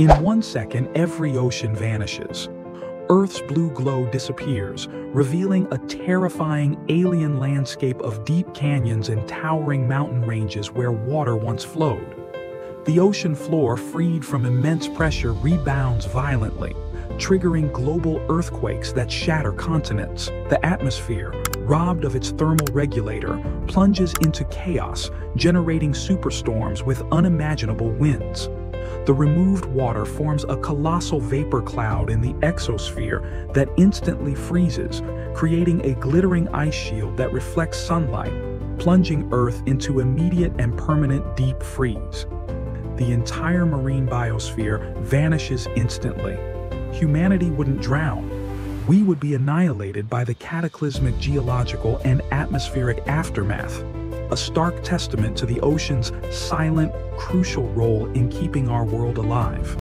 In one second, every ocean vanishes. Earth's blue glow disappears, revealing a terrifying alien landscape of deep canyons and towering mountain ranges where water once flowed. The ocean floor, freed from immense pressure, rebounds violently, triggering global earthquakes that shatter continents. The atmosphere, robbed of its thermal regulator, plunges into chaos, generating superstorms with unimaginable winds. The removed water forms a colossal vapor cloud in the exosphere that instantly freezes, creating a glittering ice shield that reflects sunlight, plunging Earth into immediate and permanent deep freeze. The entire marine biosphere vanishes instantly. Humanity wouldn't drown. We would be annihilated by the cataclysmic geological and atmospheric aftermath a stark testament to the ocean's silent, crucial role in keeping our world alive.